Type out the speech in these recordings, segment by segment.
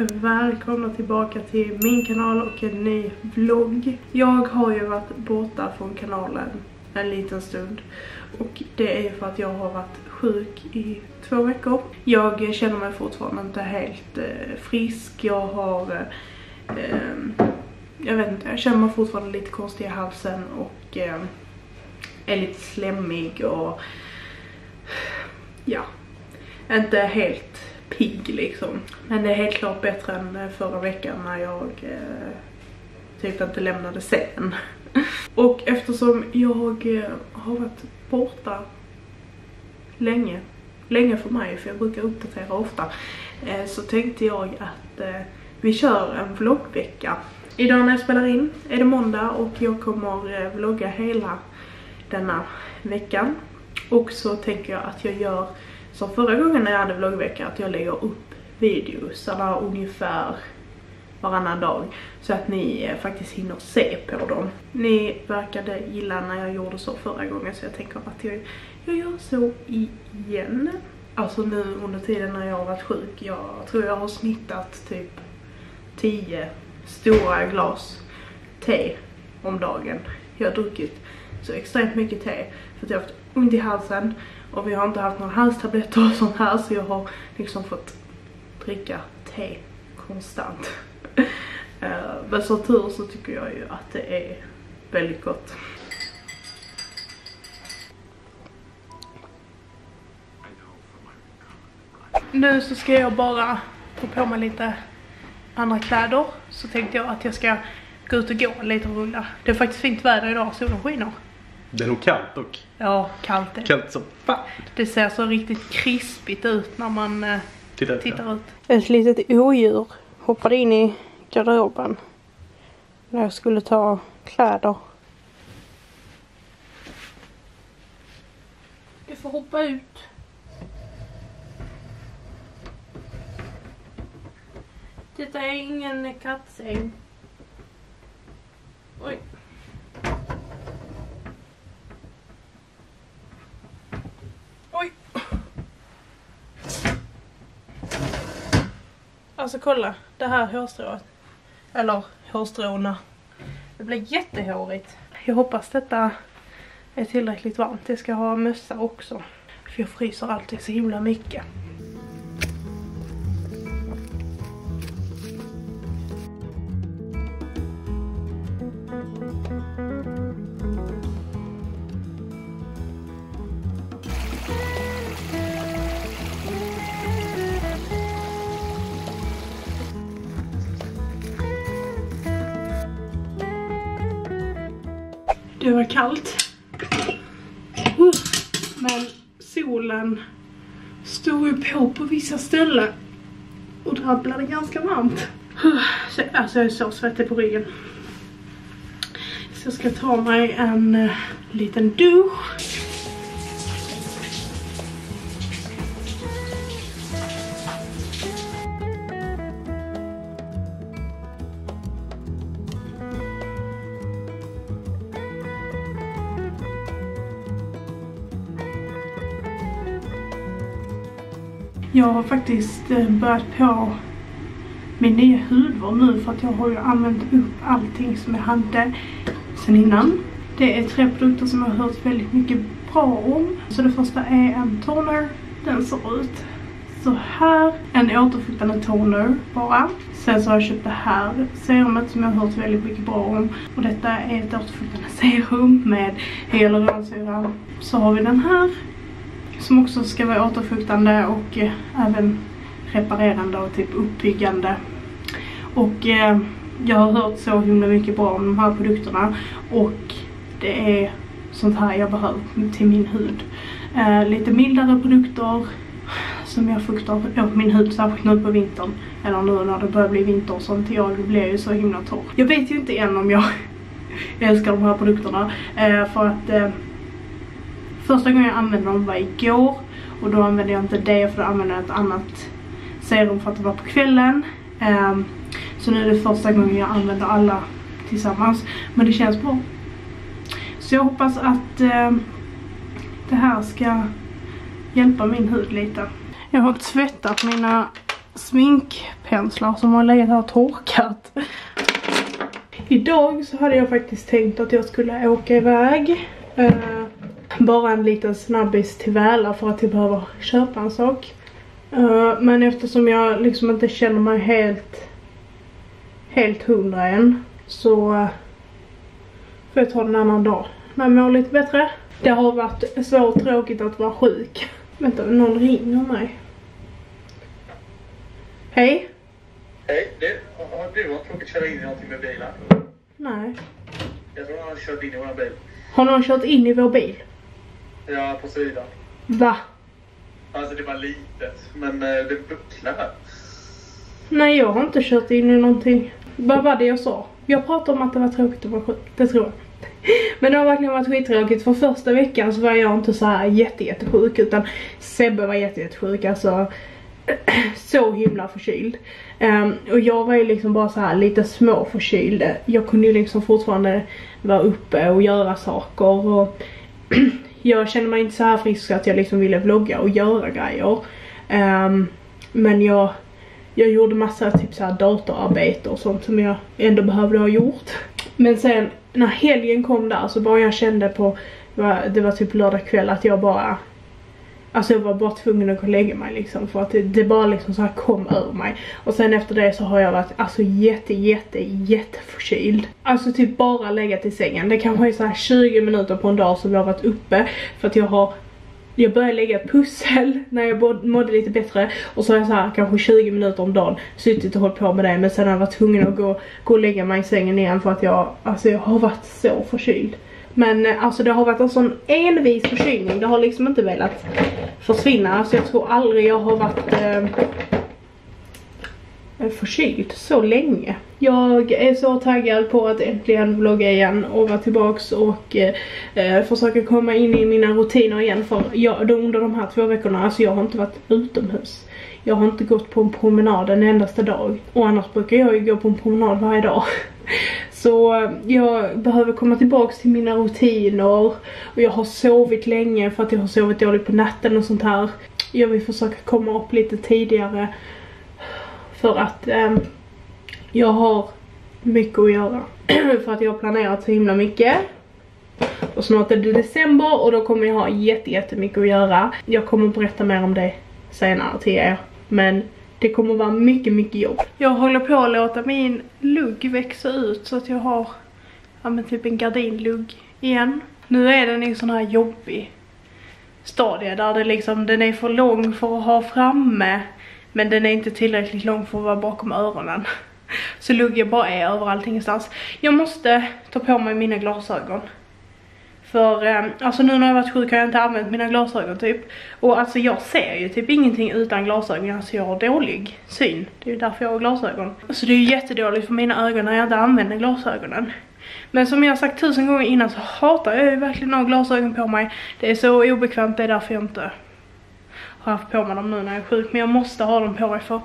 Välkomna tillbaka till min kanal och en ny vlogg. Jag har ju varit borta från kanalen en liten stund och det är för att jag har varit sjuk i två veckor. Jag känner mig fortfarande inte helt eh, frisk. Jag har, eh, eh, jag vet inte, jag känner mig fortfarande lite konstig i halsen och eh, är lite slemmig och ja, inte helt pigg liksom. Men det är helt klart bättre än eh, förra veckan när jag eh, typ inte lämnade scen. och eftersom jag eh, har varit borta länge, länge för mig för jag brukar uppdatera ofta, eh, så tänkte jag att eh, vi kör en vloggvecka. Idag när jag spelar in är det måndag och jag kommer eh, vlogga hela denna veckan. Och så tänker jag att jag gör som förra gången när jag hade vloggvecka att jag lägger upp videos eller ungefär varannan dag så att ni eh, faktiskt hinner se på dem. Ni verkade gilla när jag gjorde så förra gången så jag tänker att jag, jag gör så igen. Alltså nu under tiden när jag har varit sjuk, jag tror jag har snittat typ 10 stora glas te om dagen. Jag har druckit så extremt mycket te för att jag har haft ont i halsen och vi har inte haft några halstabletter och sånt här så jag har liksom fått dricka te konstant. Eh, men som tur så tycker jag ju att det är väldigt gott. Nu så ska jag bara få på mig lite andra kläder. Så tänkte jag att jag ska gå ut och gå lite och rulla. Det är faktiskt fint väder idag, solen skiner. Det är nog kallt dock. Ja, kallt är. Kallt som fan. Det ser så riktigt krispigt ut när man eh, Titta ut. tittar ut. Ett litet odjur hoppade in i garderoben när jag skulle ta kläder. Du får hoppa ut. Detta är ingen kattsäng. Oj. Alltså kolla, det här hårstrået. Eller hårstråna. Det blir jättehårigt. Jag hoppas detta är tillräckligt varmt. Jag ska ha mössa också. För jag fryser alltid så himla mycket. Var kallt. Uh, Men solen stod ju på på vissa ställen. Och där blev det ganska varmt. Uh, så- Alltså jag är så svettig på ryggen. Så jag ska ta mig en uh, liten dusch. Jag har faktiskt eh, börjat på min nya hudvård nu för att jag har ju använt upp allting som jag hade sen innan. Det är tre produkter som jag har hört väldigt mycket bra om. Så det första är en toner. Den ser ut så här. En återfuktande toner bara. Sen så har jag köpt det här serumet som jag har hört väldigt mycket bra om. Och detta är ett återfuktande serum med hyaluronsyra. Så har vi den här som också ska vara återfuktande och eh, även reparerande och typ uppbyggande. Och eh, jag har hört så himla mycket bra om de här produkterna och det är sånt här jag behöver till min hud. Eh, lite mildare produkter som jag fuktar åt min hud särskilt nu på vintern. Eller nu när det börjar bli vinter och sånt. Jag blir ju så himla torr. Jag vet ju inte än om jag älskar de här produkterna. Eh, för att eh, Första gången jag använde dem var igår och då använde jag inte det för då använde jag ett annat serum för att det var på kvällen. Um, så nu är det första gången jag använder alla tillsammans. Men det känns bra. Så jag hoppas att ehm, det här ska hjälpa min hud lite. Jag har tvättat mina sminkpenslar som har legat här och torkat. Idag så hade jag faktiskt tänkt att jag skulle åka iväg. Uh, bara en liten snabbis till Väla för att jag behöver köpa en sak. Uh, men eftersom jag liksom inte känner mig helt helt hundra än så uh, får jag ta den en annan dag när jag mår lite bättre. Det har varit svårt tråkigt att vara sjuk. Vänta, någon ringer mig. Hej? Hej, du, har du inte råkat köra in i någonting med bilen? Nej. Jag tror han har kört in i vår bil. Har någon kört in i vår bil? Ja, på sidan. Va? Alltså det var litet, men eh, det bucklar. Nej, jag har inte kört in i någonting. Vad var det jag sa? Jag pratade om att det var tråkigt att vara sjuk. Det tror jag. Men det har verkligen varit skittråkigt. För första veckan så var jag inte så här jätte, jättesjuk utan Sebbe var jätte, jättesjuk. Alltså så himla förkyld. Um, och jag var ju liksom bara så här lite små förkyld. Jag kunde ju liksom fortfarande vara uppe och göra saker och jag kände mig inte så här frisk att jag liksom ville vlogga och göra grejer. Um, men jag, jag gjorde massa typ så här datorarbete och sånt som jag ändå behövde ha gjort. Men sen när helgen kom där så bara jag kände på, det var typ lördag kväll att jag bara Alltså jag var bara tvungen att gå och lägga mig liksom för att det, det bara liksom så här kom över mig. Och sen efter det så har jag varit alltså jätte jätte jätte förkyld. Alltså typ bara legat i sängen. Det kanske är så här 20 minuter på en dag som jag har varit uppe för att jag har jag började lägga ett pussel när jag mådde lite bättre och så har jag så här kanske 20 minuter om dagen suttit och hållit på med det men sen har jag varit tvungen att gå, gå och lägga mig i sängen igen för att jag, alltså jag har varit så förkyld. Men eh, alltså det har varit en sån envis förkylning. Det har liksom inte velat försvinna. Alltså jag tror aldrig jag har varit eh, eh förkyld så länge. Jag är så taggad på att äntligen vlogga igen och vara tillbaks och eh, eh försöka komma in i mina rutiner igen för jag, under de här två veckorna, alltså jag har inte varit utomhus. Jag har inte gått på en promenad en endaste dag. Och annars brukar jag ju gå på en promenad varje dag. Så jag behöver komma tillbaks till mina rutiner och jag har sovit länge för att jag har sovit dåligt på natten och sånt här. Jag vill försöka komma upp lite tidigare för att eh, jag har mycket att göra. för att jag har planerat så himla mycket. Och snart är det december och då kommer jag ha jätte, jättemycket att göra. Jag kommer berätta mer om det senare till er. Men det kommer vara mycket, mycket jobb. Jag håller på att låta min lugg växa ut så att jag har ja, men typ en gardinlugg igen. Nu är den i sån här jobbig stadie där det liksom, den är för lång för att ha framme men den är inte tillräckligt lång för att vara bakom öronen. Så luggen bara är överallt ingenstans. Jag måste ta på mig mina glasögon. För eh, alltså nu när jag varit sjuk har jag inte använt mina glasögon typ. Och alltså jag ser ju typ ingenting utan glasögon. Alltså jag har dålig syn. Det är ju därför jag har glasögon. Så det är ju jättedåligt för mina ögon när jag inte använder glasögonen. Men som jag har sagt tusen gånger innan så hatar jag ju verkligen att ha glasögon på mig. Det är så obekvämt, det är därför jag inte har haft på mig dem nu när jag är sjuk. Men jag måste ha dem på mig för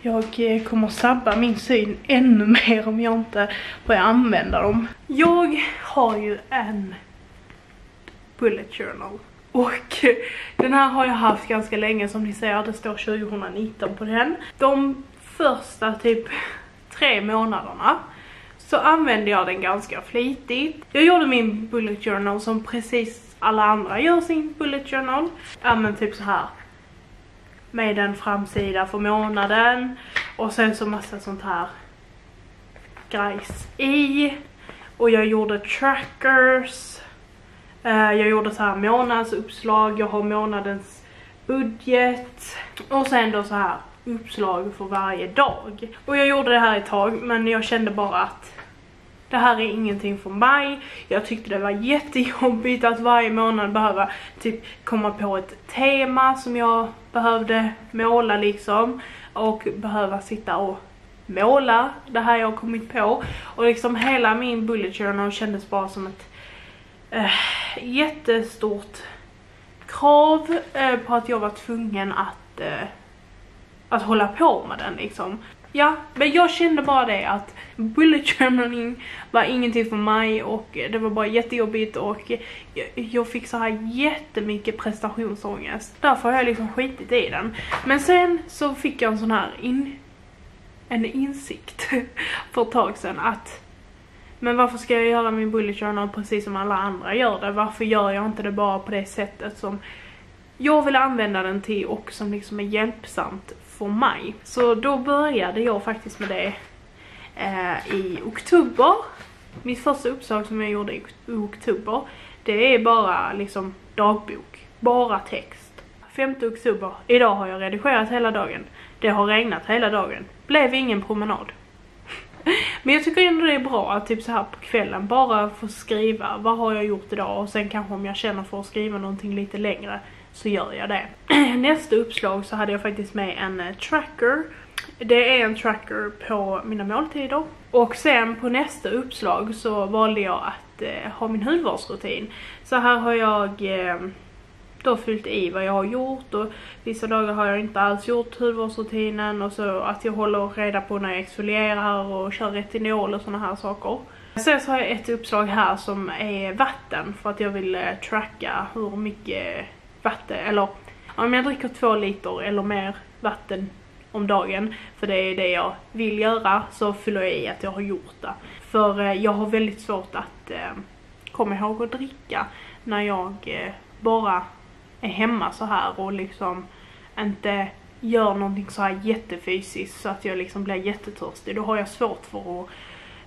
jag eh, kommer sabba min syn ännu mer om jag inte börjar använda dem. Jag har ju en bullet journal. Och den här har jag haft ganska länge som ni ser, det står 2019 på den. De första typ tre månaderna så använde jag den ganska flitigt. Jag gjorde min bullet journal som precis alla andra gör sin bullet journal. Ja men typ så här med en framsida för månaden och sen så massa sånt här grejs i. Och jag gjorde trackers Eh, jag gjorde så här månadsuppslag, jag har månadens budget och sen då så här uppslag för varje dag. Och jag gjorde det här ett tag men jag kände bara att det här är ingenting för mig. Jag tyckte det var jättejobbigt att varje månad behöva typ komma på ett tema som jag behövde måla liksom. Och behöva sitta och måla det här jag kommit på. Och liksom hela min bullet journal kändes bara som ett eh, jättestort krav eh, på att jag var tvungen att eh, att hålla på med den liksom. Ja, men jag kände bara det att bullet journaling var ingenting för mig och det var bara jättejobbigt och jag, jag fick så här jättemycket prestationsångest. Därför har jag liksom skitit i den. Men sen så fick jag en sån här in, en insikt för ett tag sedan att men varför ska jag göra min bullet journal precis som alla andra gör det? Varför gör jag inte det bara på det sättet som jag vill använda den till och som liksom är hjälpsamt för mig. Så då började jag faktiskt med det eh, i oktober. Mitt första uppslag som jag gjorde i, oktober, det är bara liksom dagbok, bara text. 5 oktober, idag har jag redigerat hela dagen. Det har regnat hela dagen. Blev ingen promenad. Men jag tycker ändå det är bra att typ så här på kvällen bara få skriva vad har jag gjort idag och sen kanske om jag känner för att skriva någonting lite längre så gör jag det. Nästa uppslag så hade jag faktiskt med en eh, tracker. Det är en tracker på mina måltider. Och sen på nästa uppslag så valde jag att eh, ha min hudvårdsrutin. Så här har jag eh, då fyllt i vad jag har gjort och vissa dagar har jag inte alls gjort hudvårdsrutinen och så att jag håller reda på när jag exfolierar och kör retinol och såna här saker. Sen så har jag ett uppslag här som är vatten för att jag vill eh, tracka hur mycket vatten, eller om jag dricker två liter eller mer vatten om dagen, för det är det jag vill göra, så fyller jag i att jag har gjort det. För eh, jag har väldigt svårt att eh, komma ihåg att dricka när jag eh, bara är hemma så här och liksom inte gör någonting så här jättefysiskt så att jag liksom blir jättetörstig. Då har jag svårt för att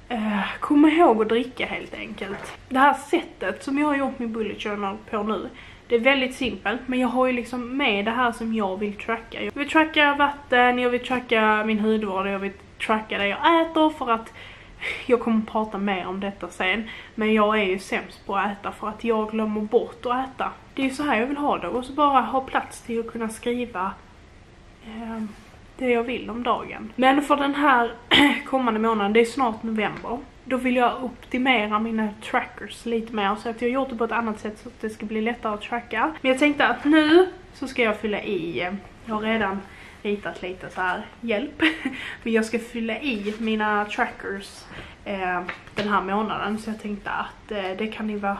eh, komma ihåg att dricka helt enkelt. Det här sättet som jag har gjort min bullet journal på nu, det är väldigt simpelt men jag har ju liksom med det här som jag vill tracka. Jag vill tracka vatten, jag vill tracka min hudvård, jag vill tracka det jag äter för att jag kommer prata mer om detta sen. Men jag är ju sämst på att äta för att jag glömmer bort att äta. Det är ju så här jag vill ha det och så bara ha plats till att kunna skriva eh, det jag vill om dagen. Men för den här kommande månaden, det är snart november. Då vill jag optimera mina trackers lite mer så att jag har gjort det på ett annat sätt så att det ska bli lättare att tracka. Men jag tänkte att nu så ska jag fylla i, jag har redan ritat lite så här hjälp. Men jag ska fylla i mina trackers eh, den här månaden så jag tänkte att eh, det kan ni vara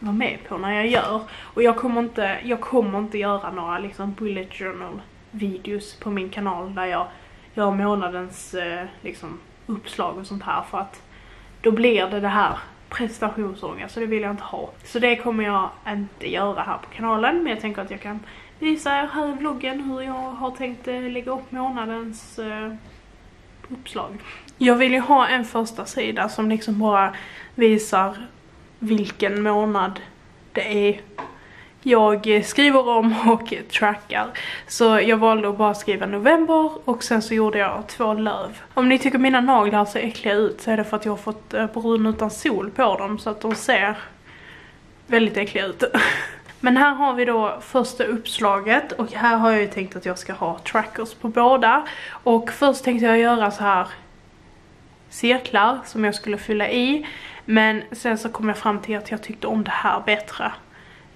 vara med på när jag gör. Och jag kommer inte, jag kommer inte göra några liksom bullet journal videos på min kanal där jag gör månadens eh, liksom uppslag och sånt här för att då blir det det här prestationsångest så det vill jag inte ha. Så det kommer jag inte göra här på kanalen men jag tänker att jag kan visa er här i vloggen hur jag har tänkt eh, lägga upp månadens eh, uppslag. Jag vill ju ha en första sida som liksom bara visar vilken månad det är jag eh, skriver om och trackar. Så jag valde att bara skriva november och sen så gjorde jag två löv. Om ni tycker mina naglar ser äckliga ut så är det för att jag har fått eh, brun utan sol på dem så att de ser väldigt äckliga ut. Men här har vi då första uppslaget och här har jag ju tänkt att jag ska ha trackers på båda. Och först tänkte jag göra så här cirklar som jag skulle fylla i. Men sen så kom jag fram till att jag tyckte om det här bättre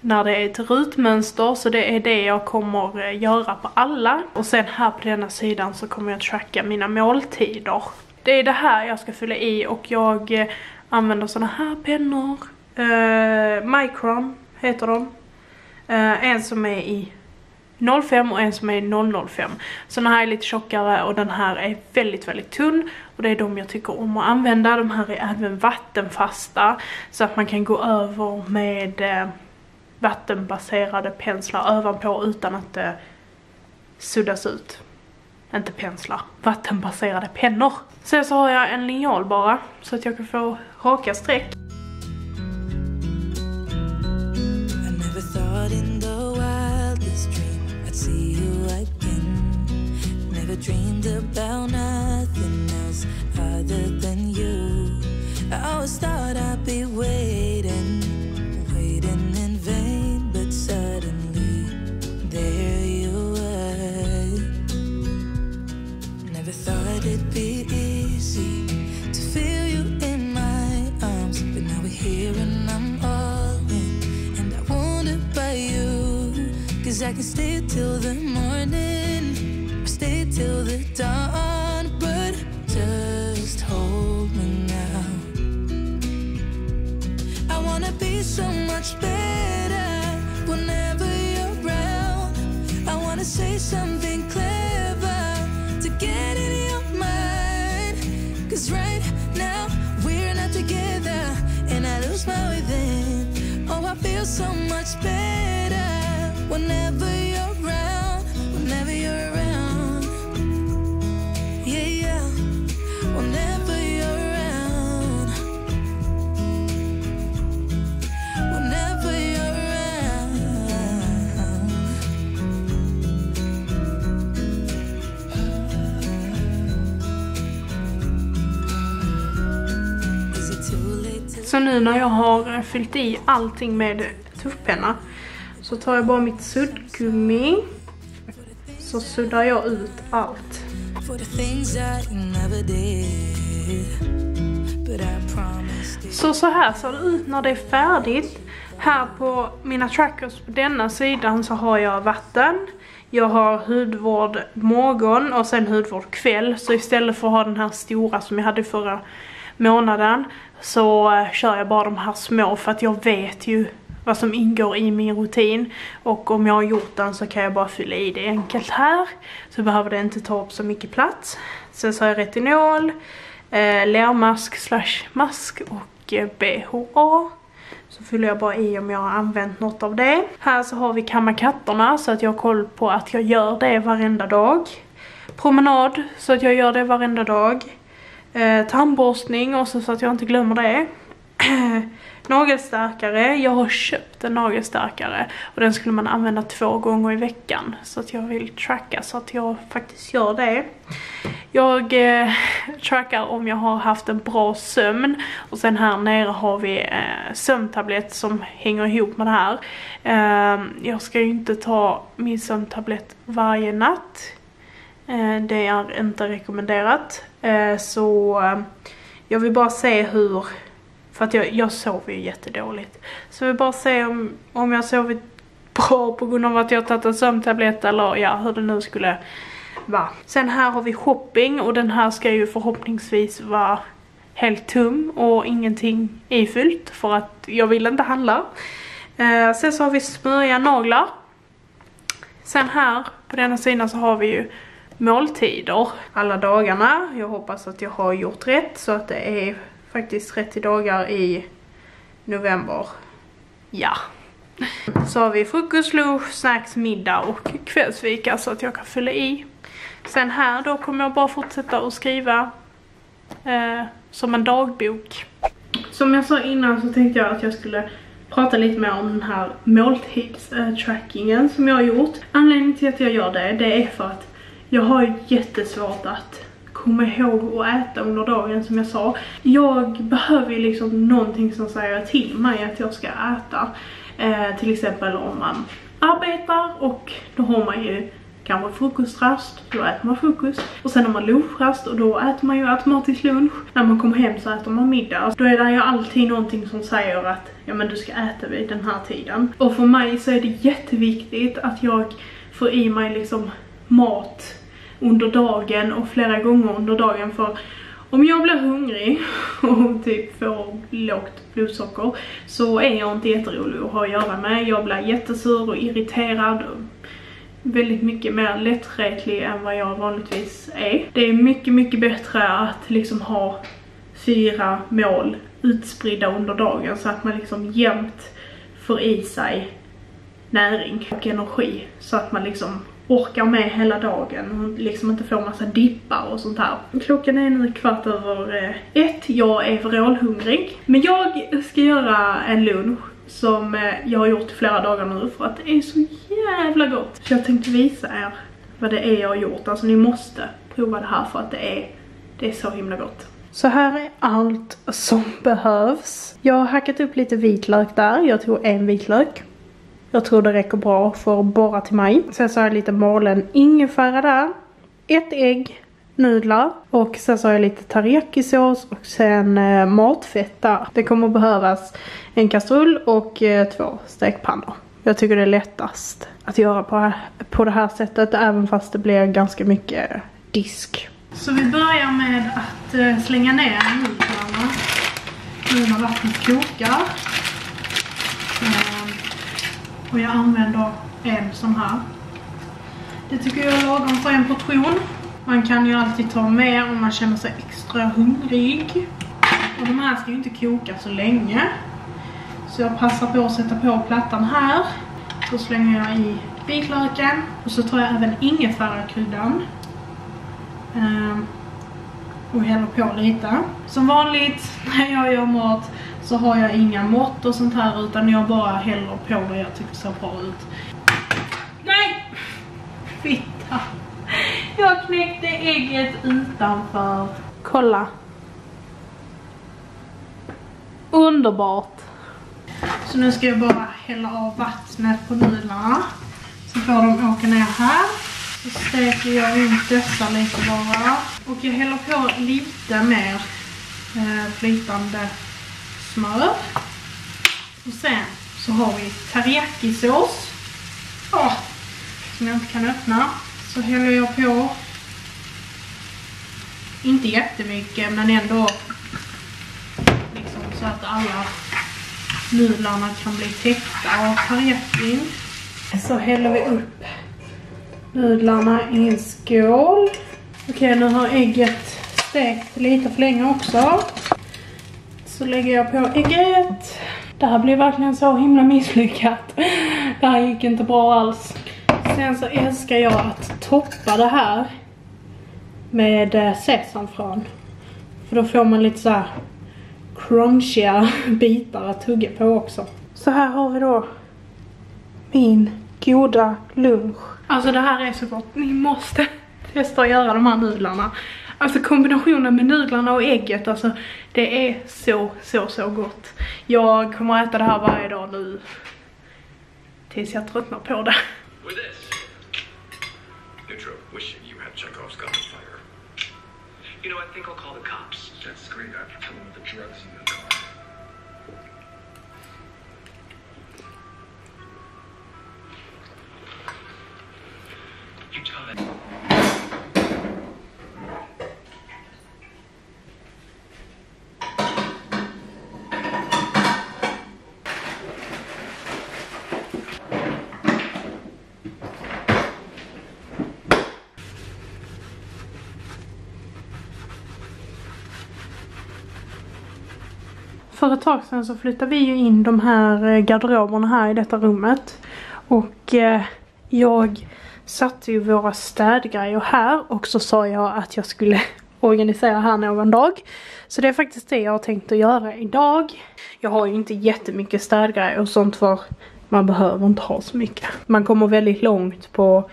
när det är ett rutmönster så det är det jag kommer eh, göra på alla. Och sen här på denna sidan så kommer jag tracka mina måltider. Det är det här jag ska fylla i och jag eh, använder såna här pennor. Uh, Micron heter de. Uh, en som är i 05 och en som är 005. Så den här är lite tjockare och den här är väldigt väldigt tunn. Och det är de jag tycker om att använda. De här är även vattenfasta. Så att man kan gå över med eh, vattenbaserade penslar ovanpå utan att det suddas ut. Inte penslar, vattenbaserade pennor. Sen så har jag en linjal bara så att jag kan få raka streck. Dreamed about nothing else other than you. I always thought I'd be waiting I can stay till the morning stay till the dawn, but just hold me now. I wanna be so much better whenever you're around. I wanna say something Så nu när jag har fyllt i allting med tuschpenna så tar jag bara mitt suddgummi så suddar jag ut allt. Så så här ser det ut när det är färdigt. Här på mina trackers på denna sidan så har jag vatten. Jag har hudvård morgon och sen hudvård kväll. Så istället för att ha den här stora som jag hade förra månaden så eh, kör jag bara de här små för att jag vet ju vad som ingår i min rutin. Och om jag har gjort den så kan jag bara fylla i det enkelt här. Så behöver det inte ta upp så mycket plats. Sen så har jag retinol, eh, lermask slash mask och eh, BHA. Så fyller jag bara i om jag har använt något av det. Här så har vi kamma katterna så att jag har koll på att jag gör det varenda dag. Promenad så att jag gör det varenda dag. Eh, tandborstning och så, så att jag inte glömmer det. Nagelstärkare, jag har köpt en nagelstärkare och den skulle man använda två gånger i veckan. Så att jag vill tracka så att jag faktiskt gör det. Jag eh, trackar om jag har haft en bra sömn och sen här nere har vi eh, sömntablett som hänger ihop med det här. Eh, jag ska ju inte ta min sömntablett varje natt. Eh, det är inte rekommenderat. Eh, så eh, jag vill bara se hur för att jag, jag sover ju jättedåligt. Så jag vill bara se om, om jag sovit bra på grund av att jag har tagit en sömntablett eller ja, hur det nu skulle vara. Sen här har vi shopping och den här ska ju förhoppningsvis vara helt tum och ingenting ifyllt för att jag vill inte handla. Sen så har vi smörja naglar. Sen här på denna sidan så har vi ju måltider alla dagarna. Jag hoppas att jag har gjort rätt så att det är faktiskt 30 dagar i november. Ja. Så har vi frukost, lunch, snacks, middag och kvällsfika så att jag kan fylla i. Sen här då kommer jag bara fortsätta att skriva eh, som en dagbok. Som jag sa innan så tänkte jag att jag skulle prata lite mer om den här måltidstrackingen eh, som jag har gjort. Anledningen till att jag gör det, det är för att jag har jättesvårt att komma ihåg att äta under dagen som jag sa. Jag behöver ju liksom någonting som säger till mig att jag ska äta. Eh, till exempel om man arbetar och då har man ju kanske frukostrast, då äter man frukost. Och sen har man lunchrast och då äter man ju automatiskt lunch. När man kommer hem så äter man middag. Då är det ju alltid någonting som säger att ja men du ska äta vid den här tiden. Och för mig så är det jätteviktigt att jag får i mig liksom mat under dagen och flera gånger under dagen för om jag blir hungrig och typ får lågt blodsocker så är jag inte jätterolig att ha att göra med. Jag blir jättesur och irriterad och väldigt mycket mer lättretlig än vad jag vanligtvis är. Det är mycket, mycket bättre att liksom ha fyra mål utspridda under dagen så att man liksom jämt får i sig näring och energi så att man liksom orkar med hela dagen och liksom inte får massa dippar och sånt här. Klockan är nu kvart över eh, ett, jag är vrålhungrig. Men jag ska göra en lunch som eh, jag har gjort i flera dagar nu för att det är så jävla gott. Så jag tänkte visa er vad det är jag har gjort. Alltså ni måste prova det här för att det är, det är så himla gott. Så här är allt som behövs. Jag har hackat upp lite vitlök där. Jag tog en vitlök. Jag tror det räcker bra för att borra till mig. Sen så har jag lite malen ingefära där. Ett ägg, nudlar och sen så har jag lite teriyakisås och sen eh, matfett där. Det kommer behövas en kastrull och eh, två stekpannor. Jag tycker det är lättast att göra på, på det här sättet även fast det blir ganska mycket disk. Så vi börjar med att eh, slänga ner nudlarna nu när vattnet kokar. Och jag använder en sån här. Det tycker jag är lagom för en portion. Man kan ju alltid ta mer om man känner sig extra hungrig. Och de här ska ju inte koka så länge. Så jag passar på att sätta på plattan här. Så slänger jag i vitlöken. Och så tar jag även ingefärakryddan. Ehm, och häller på lite. Som vanligt när jag gör mat så har jag inga mått och sånt här utan jag bara häller på det jag tycker ser bra ut. Nej! Fitta! Jag knäckte ägget utanför. Kolla. Underbart. Så nu ska jag bara hälla av vattnet på nudlarna. Så får de åka ner här. Så steker jag in dessa lite bara. Och jag häller på lite mer eh, flytande smör. Och sen så har vi teriyakisås Åh, som jag inte kan öppna. Så häller jag på. Inte jättemycket men ändå liksom så att alla nudlarna kan bli täckta av teriyakin. Så häller vi upp nudlarna i en skål. Okej, nu har ägget stekt lite för länge också. Så lägger jag på ägget. Det här blir verkligen så himla misslyckat. Det här gick inte bra alls. Sen så älskar jag att toppa det här med eh, sesamfrön. För då får man lite så här crunchiga bitar att tugga på också. Så här har vi då min goda lunch. Alltså det här är så gott. Ni måste testa att göra de här nudlarna. Alltså kombinationen med nudlarna och ägget, alltså det är så, så, så gott. Jag kommer att äta det här varje dag nu. Tills jag tröttnar på det. With this, Neutro, wishing you had Chekhov's gun of fire. You know, I think I'll call the cops. That's great. I'd kill him with the drugs in the car. You tell them. För ett tag sedan så flyttade vi ju in de här eh, garderoberna här i detta rummet. Och eh, jag satte ju våra städgrejer här och så sa jag att jag skulle organisera här någon dag. Så det är faktiskt det jag har tänkt att göra idag. Jag har ju inte jättemycket städgrejer och sånt för man behöver inte ha så mycket. Man kommer väldigt långt på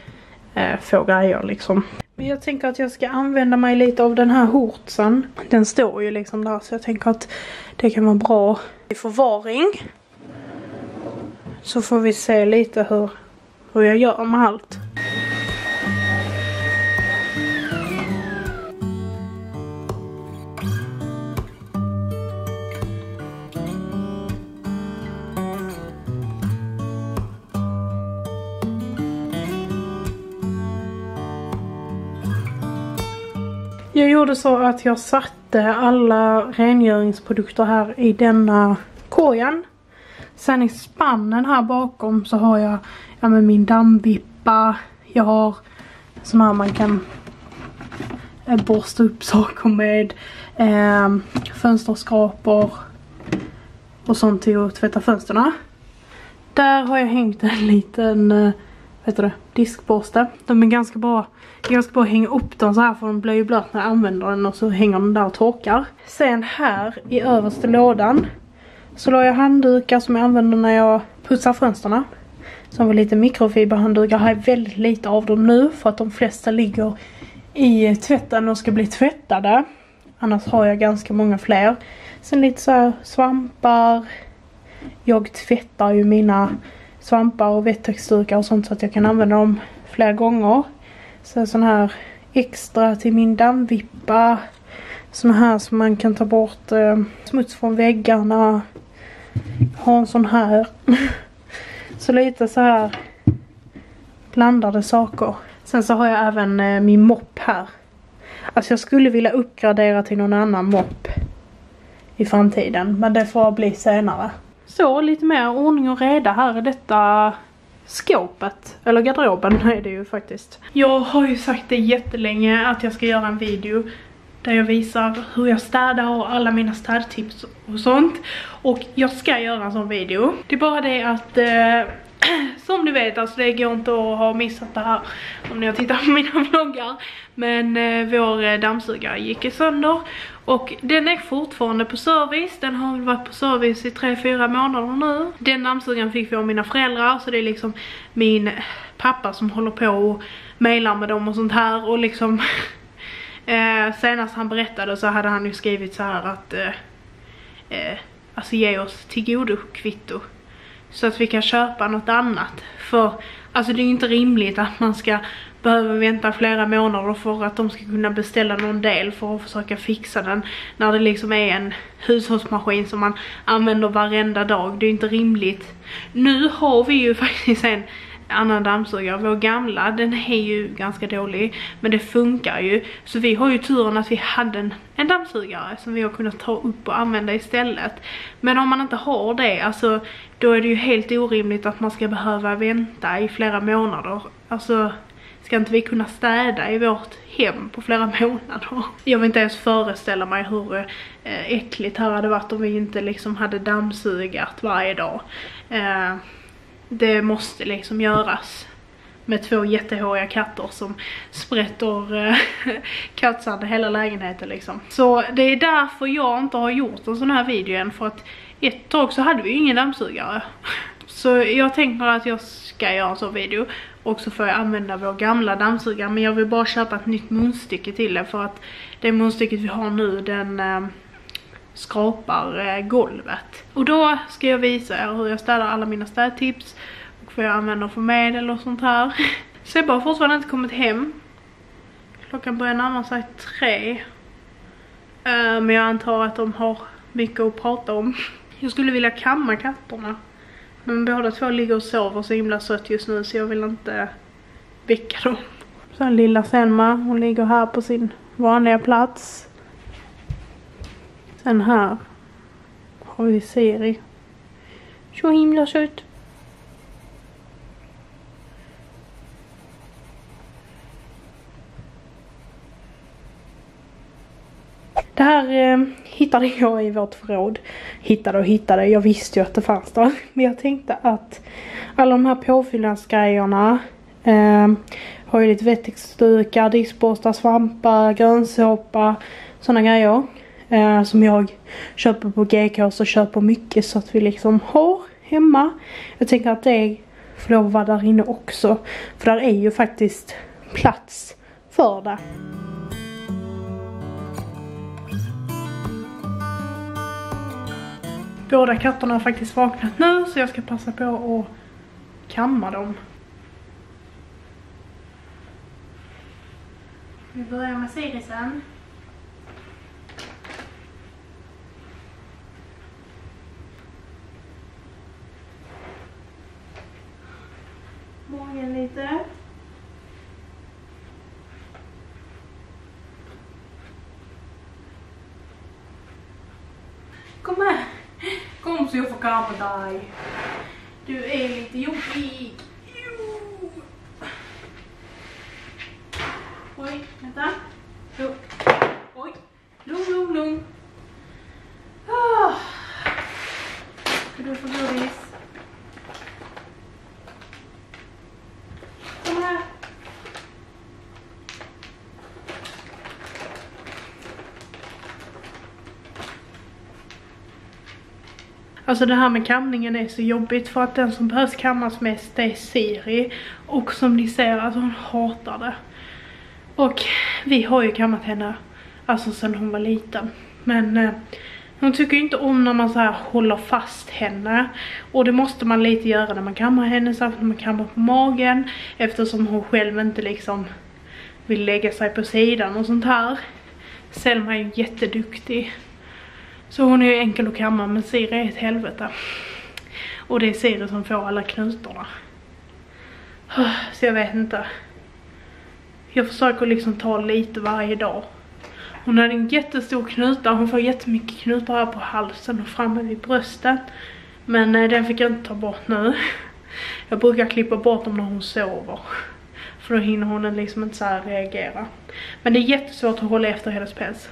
eh, få grejer liksom. Men jag tänker att jag ska använda mig lite av den här hortsen. Den står ju liksom där så jag tänker att det kan vara bra i förvaring. Så får vi se lite hur, hur jag gör med allt. Jag gjorde så att jag satte alla rengöringsprodukter här i denna korgen. Sen i spannen här bakom så har jag ja, med min dammvippa. Jag har sån här man kan eh, borsta upp saker med. Eh, fönsterskrapor. Och sånt till att tvätta fönsterna. Där har jag hängt en liten eh, vet du det, diskborste. De är ganska bra, ganska bra att hänga upp dem så här för de blir ju blöt när jag använder den och så hänger den där och torkar. Sen här i översta lådan så la jag handdukar som jag använder när jag putsar fönsterna. Som var lite mikrofiberhanddukar. Här är väldigt lite av dem nu för att de flesta ligger i tvätten och ska bli tvättade. Annars har jag ganska många fler. Sen lite så här svampar. Jag tvättar ju mina svampar och wettexdukar och sånt så att jag kan använda dem flera gånger. Sen sån här extra till min dammvippa. Såna här som man kan ta bort eh, smuts från väggarna. Ha en sån här. Så lite så här blandade saker. Sen så har jag även eh, min mopp här. Alltså jag skulle vilja uppgradera till någon annan mopp i framtiden. Men det får bli senare. Så lite mer ordning och reda här i detta skåpet. Eller garderoben är det ju faktiskt. Jag har ju sagt det jättelänge att jag ska göra en video där jag visar hur jag städar och alla mina städtips och sånt. Och jag ska göra en sån video. Det är bara det att eh, som ni vet, alltså det går inte att ha missat det här om ni har tittat på mina vloggar. Men eh, vår eh, dammsugare gick sönder och den är fortfarande på service. Den har väl varit på service i 3-4 månader nu. Den dammsugaren fick vi av mina föräldrar så det är liksom min pappa som håller på och mailar med dem och sånt här och liksom eh, senast han berättade så hade han ju skrivit så här att eh, eh, alltså ge oss tillgodokvitto så att vi kan köpa något annat. För alltså det är ju inte rimligt att man ska behöva vänta flera månader för att de ska kunna beställa någon del för att försöka fixa den. När det liksom är en hushållsmaskin som man använder varenda dag. Det är ju inte rimligt. Nu har vi ju faktiskt en annan dammsugare. Vår gamla, den är ju ganska dålig. Men det funkar ju. Så vi har ju turen att vi hade en, en dammsugare som vi har kunnat ta upp och använda istället. Men om man inte har det, alltså då är det ju helt orimligt att man ska behöva vänta i flera månader. Alltså ska inte vi kunna städa i vårt hem på flera månader? Jag vill inte ens föreställa mig hur eh, äckligt här hade varit om vi inte liksom hade dammsugat varje dag. Eh, det måste liksom göras med två jättehåriga katter som sprätter eh, kattsand i hela lägenheten liksom. Så det är därför jag inte har gjort en sån här video än för att ett tag så hade vi ju ingen dammsugare. Så jag tänker att jag ska göra en sån video och så får jag använda vår gamla dammsugare men jag vill bara köpa ett nytt munstycke till det för att det munstycket vi har nu den eh, skrapar eh, golvet. Och då ska jag visa er hur jag städar alla mina städtips och vad jag använder för medel och sånt här. Sebbe har fortfarande inte kommit hem. Klockan börjar närma sig tre. Eh, men jag antar att de har mycket att prata om. Jag skulle vilja kamma katterna. Men båda två ligger och sover så himla sött just nu så jag vill inte väcka dem. Sen lilla Selma, hon ligger här på sin vanliga plats. Sen här har vi Siri. Så himla söt. Det här eh, hittade jag i vårt förråd. Hittade och hittade, jag visste ju att det fanns där. Men jag tänkte att alla de här påfyllnadsgrejerna eh, har ju lite vettextdukar, diskborstar, svampar, grönsåpa, sådana grejer. Eh, som jag köper på GK och köper mycket så att vi liksom har hemma. Jag tänker att det får lov att vara där inne också. För där är ju faktiskt plats för det. Båda katterna har faktiskt vaknat nu så jag ska passa på att kamma dem. Vi börjar med Sirisen. Magen lite. Kom här. Kom så jag får kamma dig. Du är lite jobbig. Oj, vänta. Jo. Oj. Lugn, lugn, lugn. Ah. Ska du få godis? Kom här. Alltså det här med kamningen är så jobbigt för att den som behövs kammas mest är Siri. Och som ni ser, alltså hon hatar det. Och vi har ju kammat henne, alltså sen hon var liten. Men eh, hon tycker inte om när man så här håller fast henne. Och det måste man lite göra när man kammar henne, särskilt när man kammar på magen. Eftersom hon själv inte liksom vill lägga sig på sidan och sånt här. Selma är ju jätteduktig. Så hon är ju enkel att kamma men Siri är ett helvete. Och det är Siri som får alla knutorna. Så jag vet inte. Jag försöker liksom ta lite varje dag. Hon hade en jättestor knuta, hon får jättemycket knutar här på halsen och framme vid bröstet. Men eh, den fick jag inte ta bort nu. Jag brukar klippa bort dem när hon sover. För då hinner hon liksom inte så här reagera. Men det är jättesvårt att hålla efter hennes päls.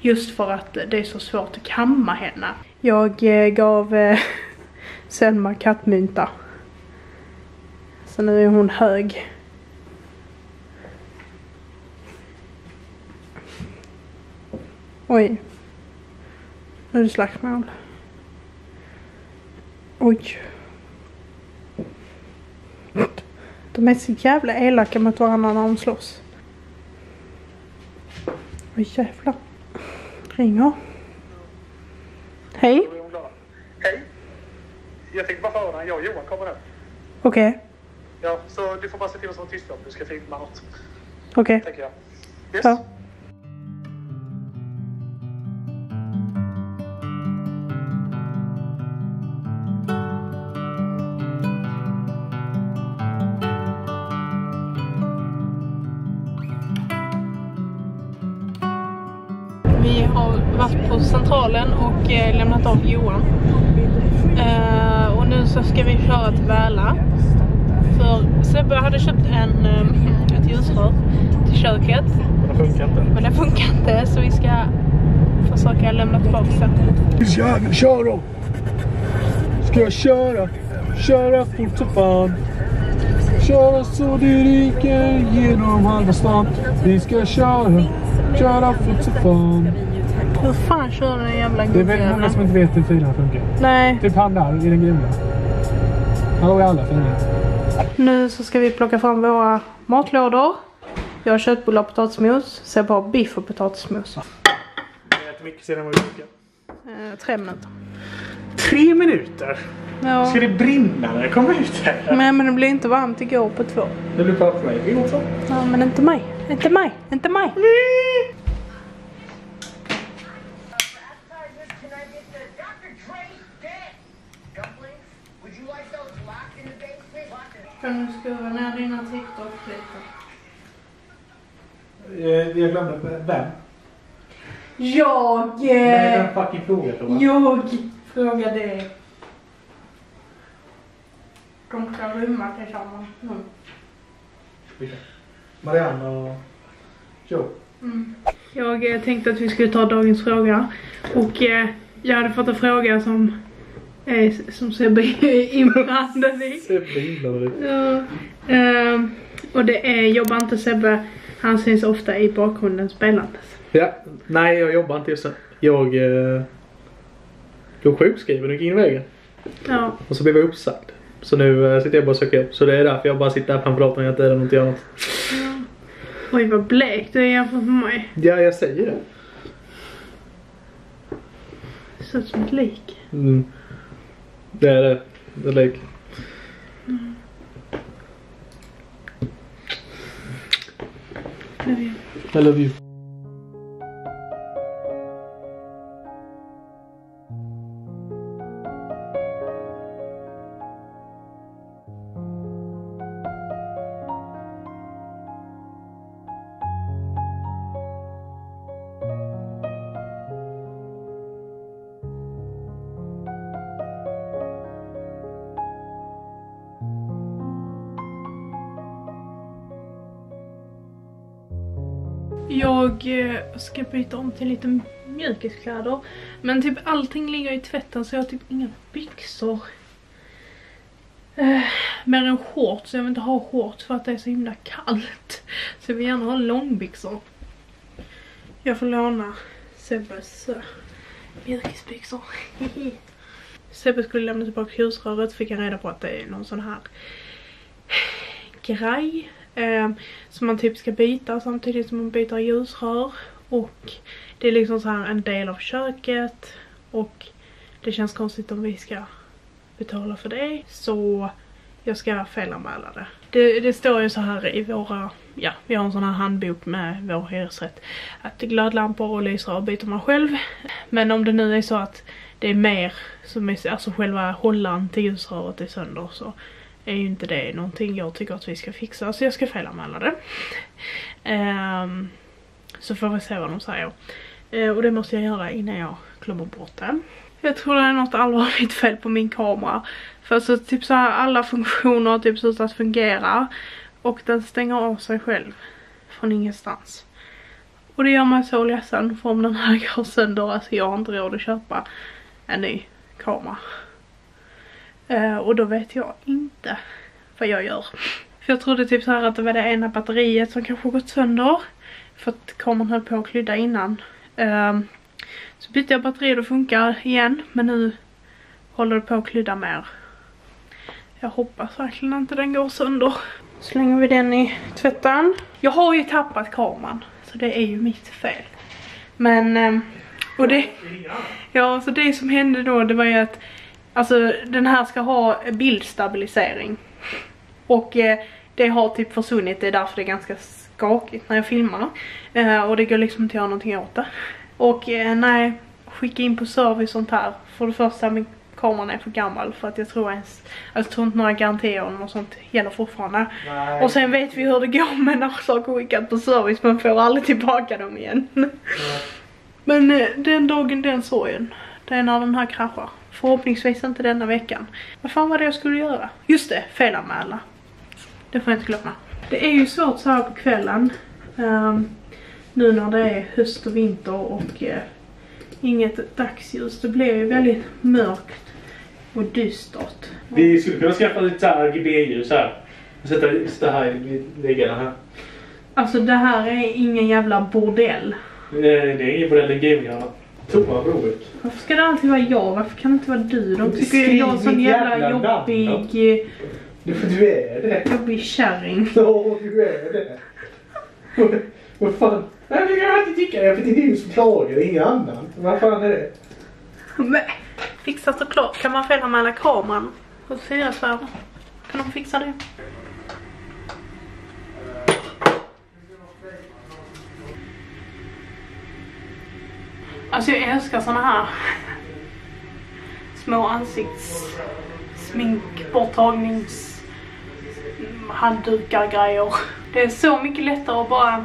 Just för att det är så svårt att kamma henne. Jag eh, gav eh, Selma kattmynta. Så nu är hon hög. Oj. Nu är det slagsmål. Oj. De är så jävla elaka mot varandra när de slåss. Oj jävlar. Ringer. Hej. Hej. Jag tänkte bara höra när jag och Johan kommer nu. Okej. Ja, så du får bara se till att vara tyst om du ska filma något, Okej. tänker jag. Yes? Ja. Varit på Centralen och eh, lämnat av Johan. Eh, och nu så ska vi köra till Väla. För Sebbe hade köpt en, eh, ett ljusrör till köket. Det funkar inte. Men det funkar inte så vi ska försöka lämna tillbaka den. Jävel, kör då! Ska jag köra? Köra fort som fan. Köra så det ryker genom halva stan. Vi ska köra, köra fort som fan. Hur fan kör den jävla Det är väldigt många som inte vet hur filerna funkar. Nej. Typ han där i den gula. Han har ju alla filer. Nu så ska vi plocka fram våra matlådor. Jag har köttbullar och potatismos. Sebbe har biff och potatismos. Jag äter mycket sedan vad vi brukar. Eh, tre minuter. Tre minuter? Ja. Ska det brinna när jag kommer ut här? Men, men det blir inte varmt igår på två. Det blir bara för mig. Det är också. Ja, men inte mig. Inte mig. Inte mig. Advertisers, Kan du skruva ner dina TikTok lite? Eh, Jag glömde. Vem? Jag... Nej, Eh, den fucking frågan Thomas. jag frågade... De ska rymma tillsammans. Mm. Vilka? Marianne och Joe. Jag eh, tänkte att vi skulle ta dagens fråga. Och eh, jag hade fått en fråga som, eh, som Sebbe är inblandad i. Sebbe inblandad. Ja. ehm, och det är, jobbar inte Sebbe, han syns ofta i bakgrunden spelandes. Ja, nej jag jobbar inte just nu. Jag eh, blev sjukskriven och gick in i vägen. Ja, Och så blev jag uppsagd. Så nu eh, sitter jag bara och söker jobb. Så det är därför jag bara sitter här framför datorn och jag inte gör någonting annat. oj vad blek du är jämfört med mig. Ja, jag säger det. Ut som ett lik. Mm. Det är det. Det är lik. Nu I love you. Jag ska byta om till lite mjukiskläder. Men typ allting ligger i tvätten så jag har typ inga byxor. Eh, mer än shorts, jag vill inte ha shorts för att det är så himla kallt. Så jag vill gärna ha långbyxor. Jag får låna Sebbes uh, mjukisbyxor. Sebbe skulle lämna tillbaka ljusröret fick jag reda på att det är någon sån här grej eh, som man typ ska byta samtidigt som man byter ljusrör och det är liksom så här en del av köket och det känns konstigt om vi ska betala för det så jag ska felanmäla det. det. Det står ju så här i våra ja, vi har en sån här handbok med vår hyresrätt. Att glödlampor och lysrör byter man själv. Men om det nu är så att det är mer som är, alltså själva hållaren till ljusröret är sönder så är ju inte det någonting jag tycker att vi ska fixa. Så jag ska felanmäla det. Um, så får vi se vad de säger. Eh, och det måste jag göra innan jag glömmer bort det. Jag tror det är något allvarligt fel på min kamera. För så typ så här alla funktioner har typ slutat fungera. Och den stänger av sig själv. Från ingenstans. Och det gör mig så ledsen för om den här går sönder, alltså jag har inte råd att köpa en ny kamera. Uh, och då vet jag inte vad jag gör. För jag trodde typ så här att det var det ena batteriet som kanske gått sönder. För att kameran höll på att klydda innan. Um, så bytte jag batteri och det funkar igen. Men nu håller det på att klydda mer. Jag hoppas verkligen inte den går sönder. Slänger vi den i tvätten. Jag har ju tappat kameran. Så det är ju mitt fel. Men, um, och det, ja så det som hände då det var ju att Alltså den här ska ha bildstabilisering. Och eh, det har typ försvunnit, det är därför det är ganska skakigt när jag filmar. Eh, och det går liksom inte att göra någonting åt det. Och eh, nej, skicka in på service och sånt här. För det första, min kameran är för gammal för att jag tror ens, alltså, jag tror inte några garantier och sånt gäller fortfarande. Nej. Och sen vet vi hur det går med när saker skickat på service, man får aldrig tillbaka dem igen. Men eh, den dagen, den sorgen, det är när den här kraschar. Förhoppningsvis inte denna veckan. Vad fan var det jag skulle göra? Just det, felanmäla. Det får jag inte glömma. Det är ju svårt så här på kvällen. Um, nu när det är höst och vinter och uh, inget dagsljus. Det blir ju väldigt mörkt och dystert. Vi skulle kunna skaffa lite RGB-ljus här. Och sätta det här, lägga här. Alltså det här är ingen jävla bordell. Det är ingen bordell, det är en gamingkanal. Toaprovet. Varför ska det alltid vara jag? Varför kan det inte vara du? De tycker ju jag är sån jävla jobbig... Du, du är det. Jobbig kärring. Ja, du är det. Vad fan? Nej, jag kan alltid tycka det. För det är du som klagar, ingen annan. Vad fan är det? Men, fixat och klart. Kan man felanmäla kameran hos hyresvärden? Kan de fixa det? Alltså jag älskar såna här små ansikts smink, borttagnings handdukar grejer. Det är så mycket lättare att bara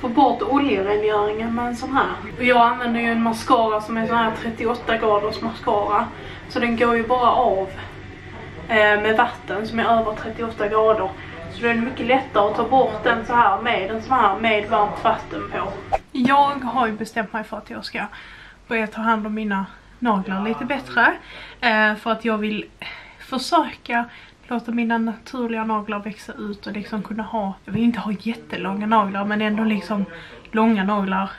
få bort oljerengöringen med en sån här. Och jag använder ju en mascara som är sån här 38 graders mascara. Så den går ju bara av eh, med vatten som är över 38 grader. Så det är mycket lättare att ta bort den så här med en sån här med varmt vatten på. Jag har ju bestämt mig för att jag ska börja ta hand om mina naglar lite bättre. Eh, för att jag vill försöka låta mina naturliga naglar växa ut och liksom kunna ha, jag vill inte ha jättelånga naglar men ändå liksom långa naglar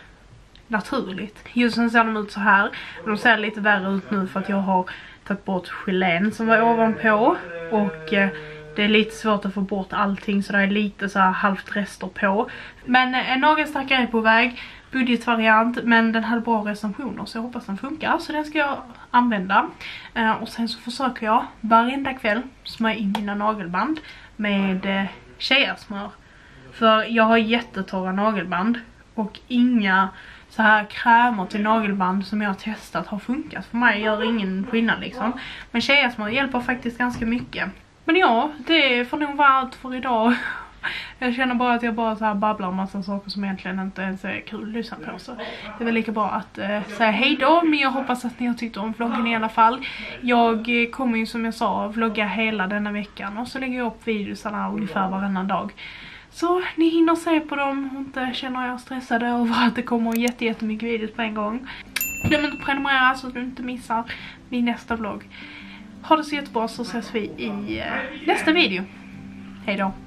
naturligt. Just nu ser de ut så här. De ser lite värre ut nu för att jag har tagit bort gelén som var ovanpå och eh, det är lite svårt att få bort allting så det är lite så här halvt rester på. Men eh, en nagelstackare är på väg. Budgetvariant men den hade bra recensioner så jag hoppas den funkar. Så den ska jag använda. Eh, och sen så försöker jag varenda kväll smörja in mina nagelband med eh, tjejasmör. För jag har jättetorra nagelband och inga så här krämer till nagelband som jag har testat har funkat. För mig gör ingen skillnad liksom. Men tjejasmör hjälper faktiskt ganska mycket. Men ja, det får nog vara allt för idag. Jag känner bara att jag bara så här babblar om massa saker som egentligen inte ens är kul att lyssna på. Så det är väl lika bra att eh, säga hej då. Men jag hoppas att ni har tyckt om vloggen i alla fall. Jag eh, kommer ju som jag sa vlogga hela denna veckan. Och så lägger jag upp videosarna ungefär varannan dag. Så ni hinner se på dem och inte känner er stressade över att det kommer jättemycket videos på en gång. Glöm inte att prenumerera så att du inte missar min nästa vlogg. Ha det så jättebra så ses vi i eh, nästa video. Hej då!